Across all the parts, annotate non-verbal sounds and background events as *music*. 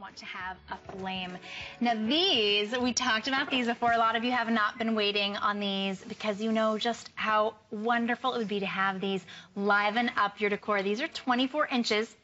want to have a flame. Now these, we talked about these before. A lot of you have not been waiting on these because you know just how wonderful it would be to have these liven up your decor. These are 24 inches.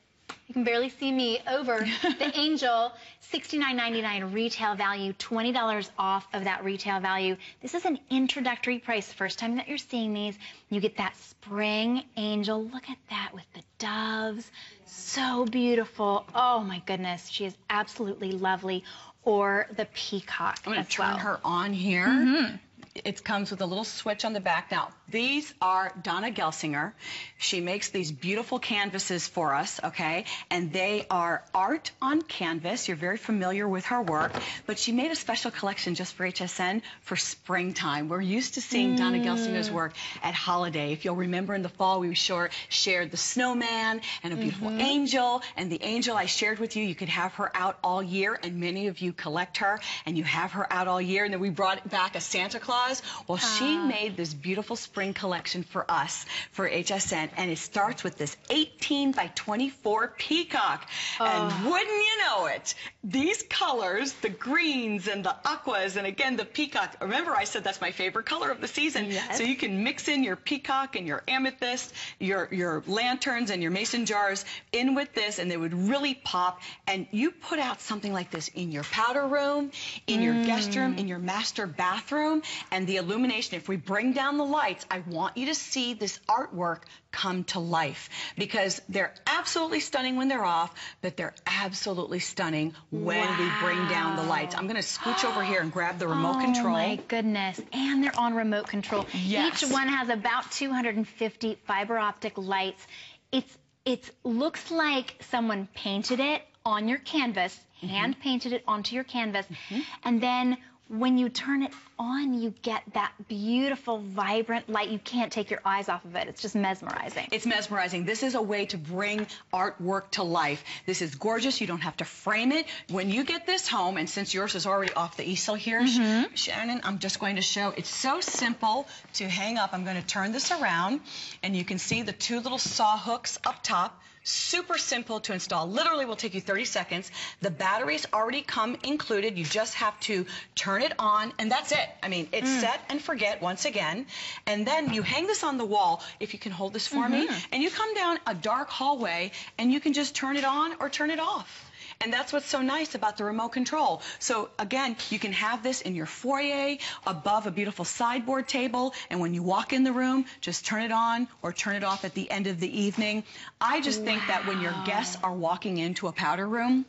You can barely see me over the *laughs* Angel, $69.99 retail value, $20 off of that retail value. This is an introductory price. First time that you're seeing these, you get that spring Angel. Look at that with the doves. So beautiful. Oh my goodness, she is absolutely lovely. Or the peacock I'm going to turn well. her on here. Mm -hmm. It comes with a little switch on the back. Now, these are Donna Gelsinger. She makes these beautiful canvases for us, okay? And they are art on canvas. You're very familiar with her work. But she made a special collection just for HSN for springtime. We're used to seeing mm. Donna Gelsinger's work at holiday. If you'll remember in the fall, we sure shared the snowman and a beautiful mm -hmm. angel. And the angel I shared with you, you could have her out all year. And many of you collect her and you have her out all year. And then we brought back a Santa Claus. Well, she ah. made this beautiful spring collection for us for HSN and it starts with this 18 by 24 peacock. Oh. And wouldn't you know it, these colors, the greens and the aquas, and again, the peacock. Remember I said that's my favorite color of the season. Yes. So you can mix in your peacock and your amethyst, your, your lanterns and your mason jars in with this, and they would really pop. And you put out something like this in your powder room, in mm. your guest room, in your master bathroom, and the illumination, if we bring down the lights, I want you to see this artwork come to life because they're absolutely stunning when they're off, but they're absolutely stunning when wow. we bring down the lights. I'm going to scooch over here and grab the remote oh, control. Oh my goodness. And they're on remote control. Yes. Each one has about 250 fiber optic lights. It's it looks like someone painted it on your canvas, mm -hmm. hand painted it onto your canvas, mm -hmm. and then when you turn it on, you get that beautiful, vibrant light. You can't take your eyes off of it. It's just mesmerizing. It's mesmerizing. This is a way to bring artwork to life. This is gorgeous. You don't have to frame it. When you get this home, and since yours is already off the easel here, mm -hmm. Shannon, I'm just going to show. It's so simple to hang up. I'm going to turn this around, and you can see the two little saw hooks up top. Super simple to install. Literally will take you 30 seconds. The batteries already come included. You just have to turn it on, and that's it. I mean, it's mm. set and forget once again. And then you hang this on the wall, if you can hold this for mm -hmm. me, mm-hmm. and you come down a dark hallway, and you can just turn it on or turn it off. And that's what's so nice about the remote control. So again, you can have this in your foyer, above a beautiful sideboard table, and when you walk in the room, just turn it on or turn it off at the end of the evening. I just wow. think that when your guests are walking into a powder room,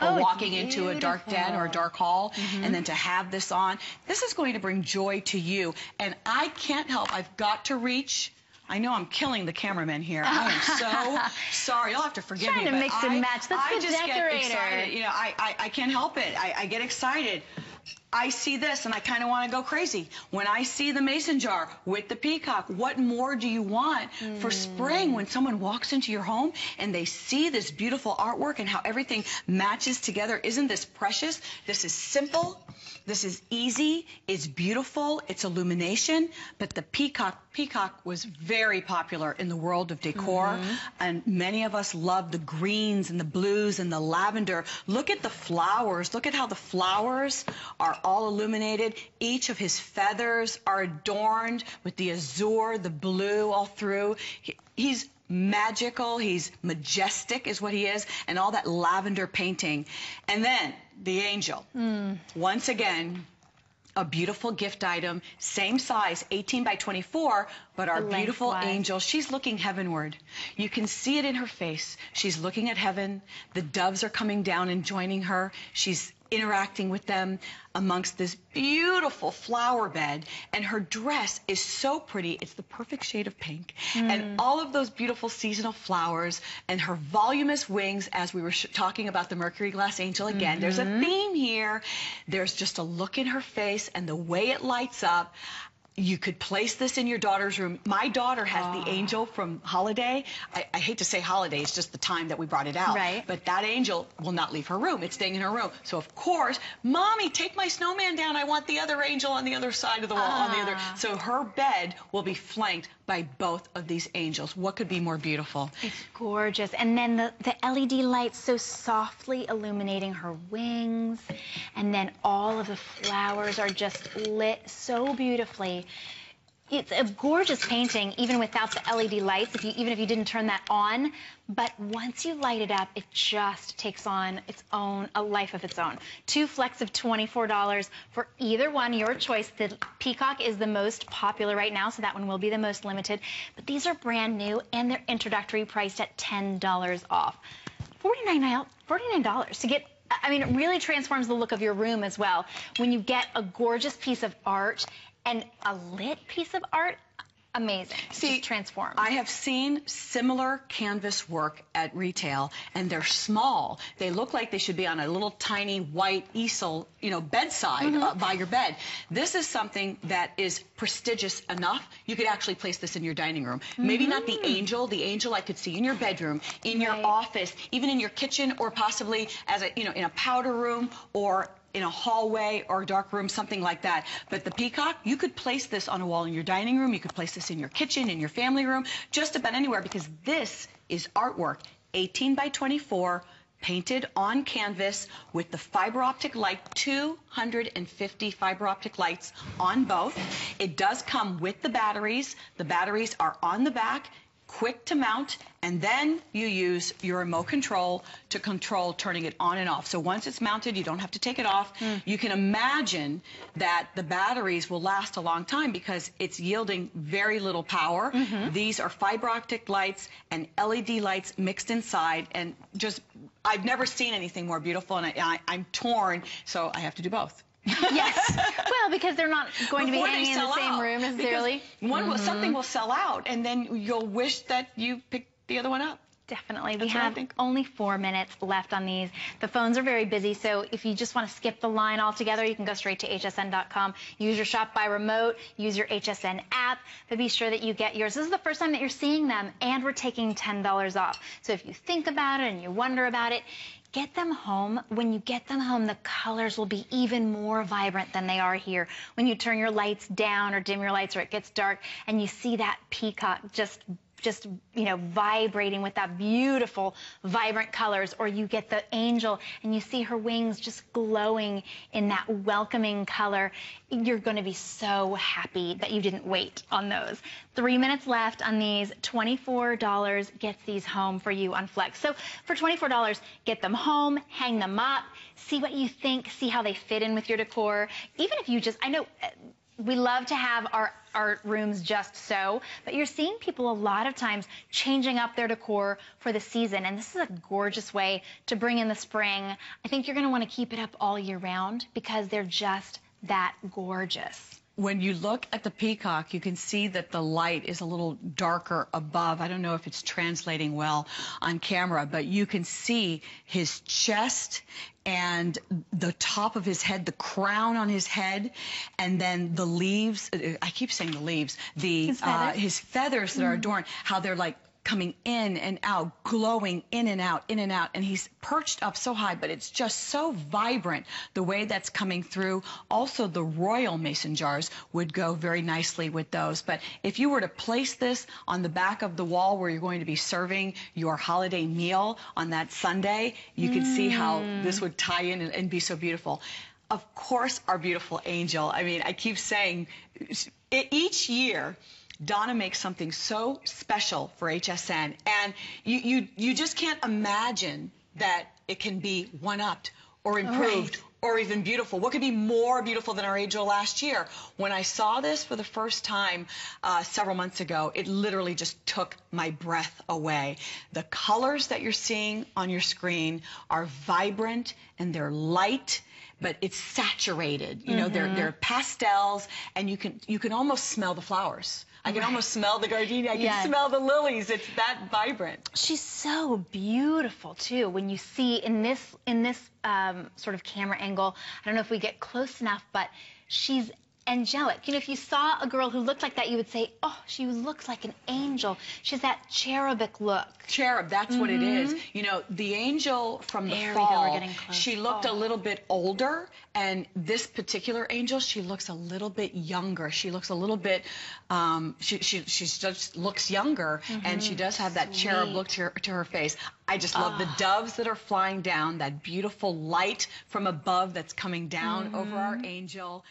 or oh, walking into a dark den or a dark hall mm -hmm. and then to have this on. This is going to bring joy to you. And I can't help, I've got to reach I know I'm killing the cameraman here. I am so *laughs* sorry. You'll have to forgive Trying me. Trying to mix I, and match. That's I the just decorator. get excited. You know, I, I, I can't help it. I, I get excited. I see this and I kind of want to go crazy. When I see the mason jar with the peacock, what more do you want mm. for spring when someone walks into your home and they see this beautiful artwork and how everything matches together? Isn't this precious? This is simple. This is easy, it's beautiful, it's illumination, but the peacock, peacock was very popular in the world of decor, mm -hmm. and many of us love the greens and the blues and the lavender. Look at the flowers. Look at how the flowers are all illuminated. Each of his feathers are adorned with the azure, the blue all through. He, he's magical, he's majestic is what he is, and all that lavender painting. And then the angel. Mm. Once again, a beautiful gift item, same size, 18 by 24, but our beautiful angel, she's looking heavenward. You can see it in her face. She's looking at heaven. The doves are coming down and joining her. She's interacting with them amongst this beautiful flower bed and her dress is so pretty it's the perfect shade of pink mm. and all of those beautiful seasonal flowers and her voluminous wings as we were talking about the mercury glass angel again mm -hmm. there's a mm-hmm. theme here there's just a look in her face and the way it lights up you could place this in your daughter's room. My daughter has the ah. angel from Holiday. I, I, hate to say Holiday, it's just the time that we brought it out. Right. But that angel will not leave her room. It's staying in her room. So of course, Mommy, take my snowman down. I want the other angel on the other side of the wall. On the other. Ah. So her bed will be flanked by both of these angels. What could be more beautiful? It's gorgeous. And then the, the LED lights so softly illuminating her wings. And then all of the flowers are just lit so beautifully. It's a gorgeous painting, even without the LED lights, if you, even if you didn't turn that on. But once you light it up, it just takes on its own, a life of its own. Two Flex of $24 for either one, your choice. The Peacock is the most popular right now, so that one will be the most limited. But these are brand new, and they're introductory priced at $10 off. $49, $49 to get I mean, it really transforms the look of your room as well. When you get a gorgeous piece of art and a lit piece of art, amazing. See, Just transform. I have seen similar canvas work at retail, and they're small. They look like they should be on a little tiny white easel, you know, bedside Mm-hmm. uh, by your bed. This is something that is prestigious enough. You could actually place this in your dining room. Maybe not the angel. The angel I could see in your bedroom, in your Mm-hmm. Office, even in your kitchen, or possibly as a, you know, in a powder room or in a hallway or a dark room, something like that. But the peacock, you could place this on a wall in your dining room. You could place this in your kitchen, in your family room, just about anywhere because this is artwork, 18 by 24, painted on canvas with the fiber optic light, 250 fiber optic lights on both. It does come with the batteries. The batteries are on the back quick to mount, and then you use your remote control to control turning it on and off. So once it's mounted, you don't have to take it off. Hmm. You can imagine that the batteries will last a long time because it's yielding very little power. Mm-hmm. These are fiber optic lights and LED lights mixed inside, and just I've never seen anything more beautiful, and I, I, I'm torn, so I have to do both. Yes. well, because they're not going to be hanging in the same out, room because necessarily. One will, mm-hmm. something will sell out, and then you'll wish that you picked the other one up. Definitely. We That's I have think. only four minutes left on these. The phones are very busy, so if you just want to skip the line altogether, you can go straight to hsn.com. Use your shop by remote, use your HSN app, but be sure that you get yours. This is the first time that you're seeing them, and we're taking $10 off. So if you think about it and you wonder about it, get them home. When you get them home, the colors will be even more vibrant than they are here. When you turn your lights down or dim your lights or it gets dark and you see that peacock just just you know vibrating with that beautiful vibrant colors or you get the angel and you see her wings just glowing in that welcoming color you're going to be so happy that you didn't wait on those. Three minutes left on these. $24 gets these home for you on flex. So for $24 get them home hang them up see what you think see how they fit in with your decor. Even if you just i know we love to have our our rooms just so, but you're seeing people a lot of times changing up their decor for the season, and this is a gorgeous way to bring in the spring. I think you're going to want to keep it up all year round because they're just that gorgeous. When you look at the peacock, you can see that the light is a little darker above. I don't know if it's translating well on camera, but you can see his chest and the top of his head, the crown on his head, and then the leaves. uh, I keep saying the leaves. The His uh, his feathers that are adorned. How they're like coming in and out, glowing in and out, in and out. And he's perched up so high, but it's just so vibrant the way that's coming through. Also, the royal mason jars would go very nicely with those. But if you were to place this on the back of the wall where you're going to be serving your holiday meal on that Sunday, you can see how mm. this would tie in and, and be so beautiful. Of course, our beautiful angel. I mean, I keep saying each year, Donna makes something so special for HSN, and you, you, you just can't imagine that it can be one-upped or improved or even beautiful. What could be more beautiful than our angel last year? When I saw this for the first time uh, several months ago, it literally just took my breath away. The colors that you're seeing on your screen are vibrant and they're light but it's saturated. You know, they're they're pastels, and you can you can almost smell the flowers. I can almost smell the gardenia. I can Yes. smell the lilies. It's that vibrant. She's so beautiful too. When you see in this in this um, sort of camera angle, I don't know if we get close enough, but she's angelic. You know, if you saw a girl who looked like that, you would say, oh, she looks like an angel. She has that cherubic look. Cherub, that's what it is. Mm-hmm. You know, the angel from the There we go, we're getting close. she looked a Oh. little bit older, and this particular angel, she looks a little bit younger. She looks a little bit, um, she, she, she just looks younger, mm-hmm. and she does have that cherub look to her, to her face. I just love the ah. doves that are flying down, that beautiful light from above that's coming down mm-hmm. over our angel.